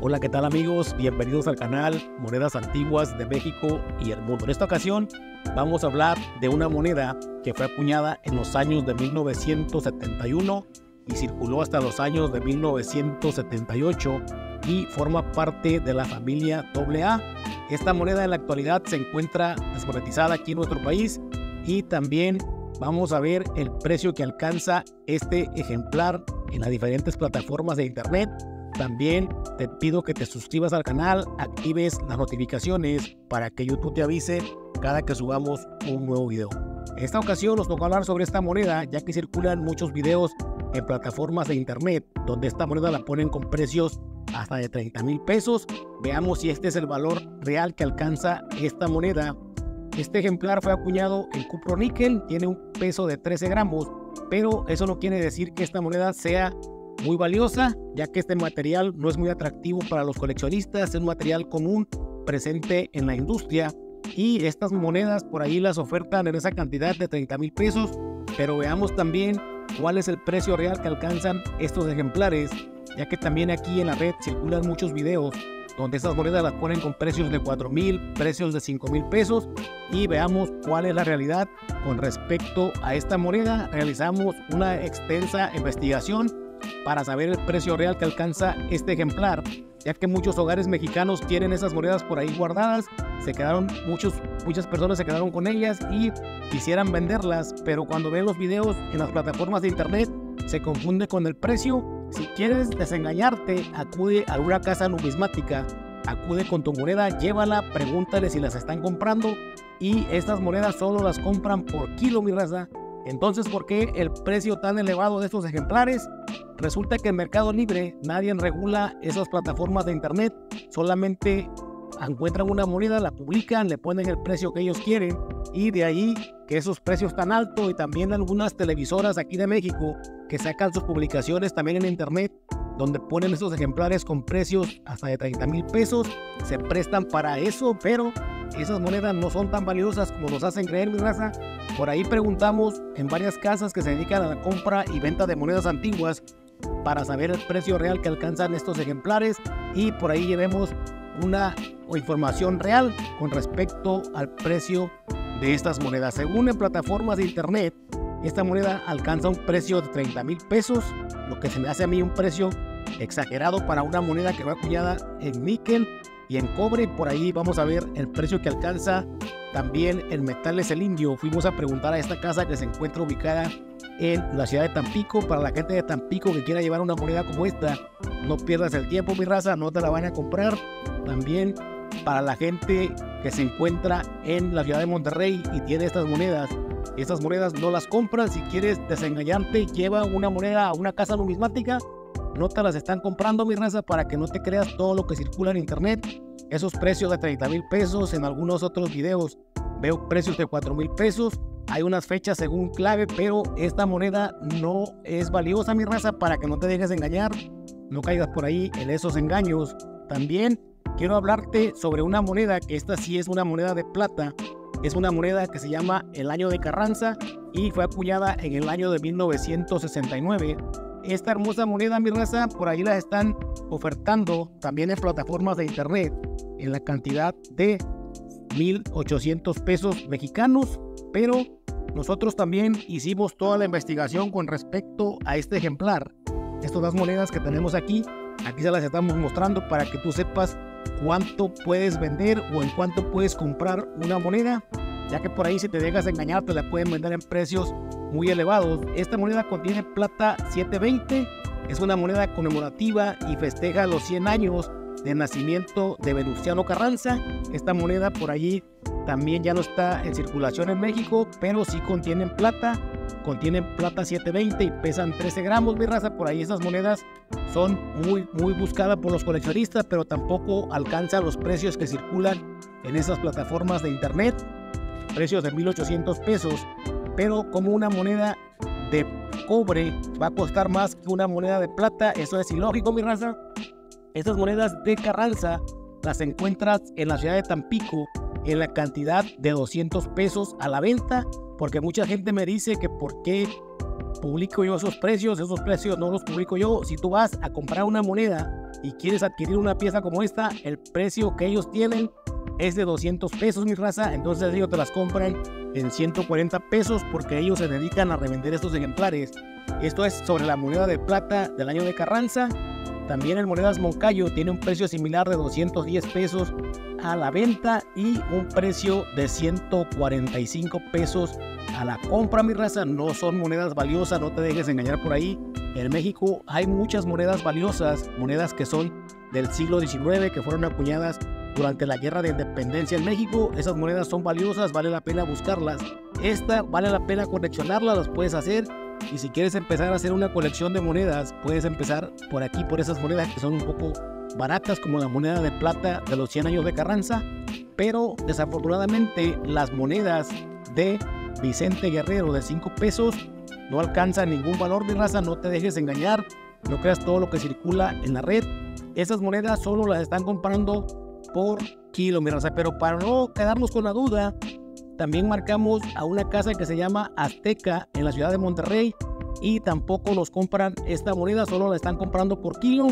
Hola, ¿qué tal amigos? Bienvenidos al canal Monedas Antiguas de México y el Mundo. En esta ocasión vamos a hablar de una moneda que fue acuñada en los años de 1971 y circuló hasta los años de 1978 y forma parte de la familia AA. Esta moneda en la actualidad se encuentra desmonetizada aquí en nuestro país y también vamos a ver el precio que alcanza este ejemplar en las diferentes plataformas de internet también te pido que te suscribas al canal, actives las notificaciones para que YouTube te avise cada que subamos un nuevo video. En esta ocasión nos toca hablar sobre esta moneda ya que circulan muchos videos en plataformas de internet donde esta moneda la ponen con precios hasta de 30 mil pesos. Veamos si este es el valor real que alcanza esta moneda. Este ejemplar fue acuñado en cupro níquel, tiene un peso de 13 gramos, pero eso no quiere decir que esta moneda sea muy valiosa, ya que este material no es muy atractivo para los coleccionistas, es un material común presente en la industria. Y estas monedas por ahí las ofertan en esa cantidad de 30 mil pesos, pero veamos también cuál es el precio real que alcanzan estos ejemplares, ya que también aquí en la red circulan muchos videos donde estas monedas las ponen con precios de 4 mil, precios de 5 mil pesos. Y veamos cuál es la realidad con respecto a esta moneda. Realizamos una extensa investigación para saber el precio real que alcanza este ejemplar, ya que muchos hogares mexicanos tienen esas monedas por ahí guardadas, se quedaron muchos, muchas personas se quedaron con ellas y quisieran venderlas, pero cuando ven los videos en las plataformas de internet se confunde con el precio. Si quieres desengañarte, acude a una casa numismática, acude con tu moneda, llévala, pregúntale si las están comprando y estas monedas solo las compran por kilo, mi raza. Entonces, ¿por qué el precio tan elevado de estos ejemplares? Resulta que en Mercado Libre nadie regula esas plataformas de internet, solamente encuentran una moneda, la publican, le ponen el precio que ellos quieren y de ahí que esos precios tan altos y también algunas televisoras aquí de México que sacan sus publicaciones también en internet donde ponen esos ejemplares con precios hasta de 30 mil pesos, se prestan para eso, pero esas monedas no son tan valiosas como nos hacen creer, mi raza. Por ahí preguntamos en varias casas que se dedican a la compra y venta de monedas antiguas para saber el precio real que alcanzan estos ejemplares y por ahí llevemos una información real con respecto al precio de estas monedas. Según en plataformas de internet, esta moneda alcanza un precio de 30 mil pesos, lo que se me hace a mí un precio exagerado para una moneda que va acuñada en níquel y en cobre. Por ahí vamos a ver el precio que alcanza también el metales el indio. Fuimos a preguntar a esta casa que se encuentra ubicada en la ciudad de Tampico. Para la gente de Tampico que quiera llevar una moneda como esta, no pierdas el tiempo, mi raza, no te la van a comprar. También para la gente que se encuentra en la ciudad de Monterrey y tiene estas monedas, estas monedas no las compran. Si quieres desengañarte, lleva una moneda a una casa numismática. No te las están comprando, mi raza, para que no te creas todo lo que circula en internet. Esos precios de 30 mil pesos en algunos otros videos. Veo precios de 4 mil pesos hay unas fechas según clave, pero esta moneda no es valiosa, mi raza, para que no te dejes engañar, no caigas por ahí en esos engaños. También quiero hablarte sobre una moneda, que esta sí es una moneda de plata, es una moneda que se llama el año de Carranza y fue acuñada en el año de 1969. Esta hermosa moneda, mi raza, por ahí la están ofertando también en plataformas de internet en la cantidad de 1.800 pesos mexicanos, pero nosotros también hicimos toda la investigación con respecto a este ejemplar. Estas dos monedas que tenemos aquí, aquí se las estamos mostrando para que tú sepas cuánto puedes vender o en cuánto puedes comprar una moneda, ya que por ahí si te dejas engañar te la pueden vender en precios muy elevados. Esta moneda contiene plata 720, es una moneda conmemorativa y festeja los 100 años de nacimiento de Venustiano Carranza. Esta moneda por allí también ya no está en circulación en México, pero sí contienen plata. Contienen plata 720 y pesan 13 gramos, mi raza. Por ahí esas monedas son muy, muy buscadas por los coleccionistas, pero tampoco alcanzan los precios que circulan en esas plataformas de internet. Precios de 1800 pesos. Pero como una moneda de cobre va a costar más que una moneda de plata, eso es ilógico, mi raza. Estas monedas de Carranza las encuentras en la ciudad de Tampico en la cantidad de 200 pesos a la venta, porque mucha gente me dice que por qué publico yo esos precios, esos precios no los publico yo. Si tú vas a comprar una moneda y quieres adquirir una pieza como esta, el precio que ellos tienen es de 200 pesos, mi raza. Entonces ellos te las compran en 140 pesos porque ellos se dedican a revender estos ejemplares. Esto es sobre la moneda de plata del año de Carranza. También el Monedas Moncayo tiene un precio similar de 210 pesos a la venta y un precio de 145 pesos a la compra, mi raza. No son monedas valiosas, no te dejes engañar por ahí. En México hay muchas monedas valiosas, monedas que son del siglo XIX, que fueron acuñadas durante la guerra de independencia en México. Esas monedas son valiosas, vale la pena buscarlas. Esta vale la pena coleccionarlas, las puedes hacer. Y si quieres empezar a hacer una colección de monedas, puedes empezar por aquí, por esas monedas que son un poco baratas, como la moneda de plata de los 100 años de Carranza. Pero desafortunadamente las monedas de Vicente Guerrero de 5 pesos no alcanzan ningún valor de raza, no te dejes engañar, no creas todo lo que circula en la red. Esas monedas solo las están comprando por kilo, mi raza. Pero para no quedarnos con la duda, también marcamos a una casa que se llama Azteca en la ciudad de Monterrey y tampoco nos compran esta moneda, solo la están comprando por kilo.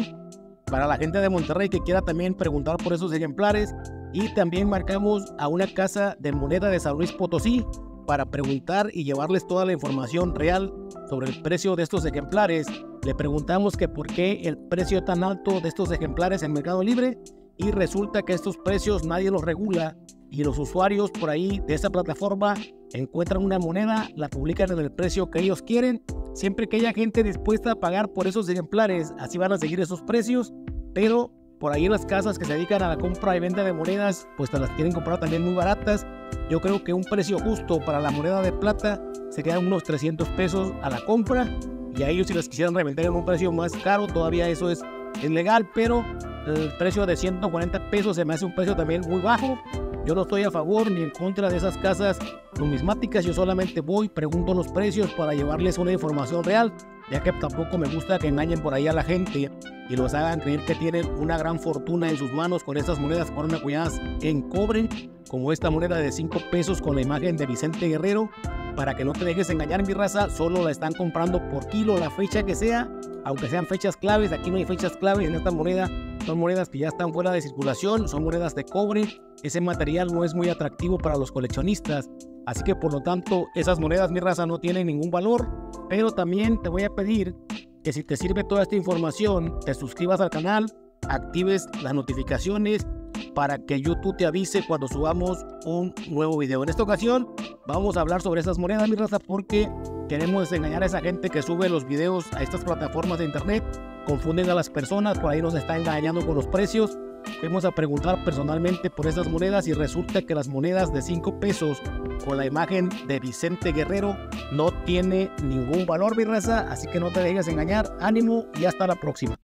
Para la gente de Monterrey que quiera también preguntar por esos ejemplares. Y también marcamos a una casa de moneda de San Luis Potosí para preguntar y llevarles toda la información real sobre el precio de estos ejemplares. Le preguntamos que por qué el precio tan alto de estos ejemplares en Mercado Libre y resulta que estos precios nadie los regula y los usuarios por ahí de esa plataforma encuentran una moneda, la publican en el precio que ellos quieren, siempre que haya gente dispuesta a pagar por esos ejemplares, así van a seguir esos precios, pero por ahí las casas que se dedican a la compra y venta de monedas, pues te las quieren comprar también muy baratas. Yo creo que un precio justo para la moneda de plata sería unos 300 pesos a la compra y a ellos si las quisieran revender en un precio más caro, todavía eso es, es legal, pero el precio de 140 pesos se me hace un precio también muy bajo. Yo no estoy a favor ni en contra de esas casas numismáticas, yo solamente voy, pregunto los precios para llevarles una información real, ya que tampoco me gusta que engañen por ahí a la gente y los hagan creer que tienen una gran fortuna en sus manos con estas monedas fueron acuñadas en cobre, como esta moneda de 5 pesos con la imagen de Vicente Guerrero. Para que no te dejes engañar mi raza, solo la están comprando por kilo, la fecha que sea, aunque sean fechas claves, aquí no hay fechas claves en esta moneda, son monedas que ya están fuera de circulación, son monedas de cobre, ese material no es muy atractivo para los coleccionistas, así que por lo tanto esas monedas mi raza no tienen ningún valor, pero también te voy a pedir que si te sirve toda esta información, te suscribas al canal, actives las notificaciones para que YouTube te avise cuando subamos un nuevo video. En esta ocasión vamos a hablar sobre esas monedas, mi raza, porque queremos engañar a esa gente que sube los videos a estas plataformas de internet, confunden a las personas, por ahí nos está engañando con los precios. Fuimos a preguntar personalmente por esas monedas y resulta que las monedas de 5 pesos con la imagen de Vicente Guerrero no tiene ningún valor, mi raza, así que no te dejes engañar. Ánimo y hasta la próxima.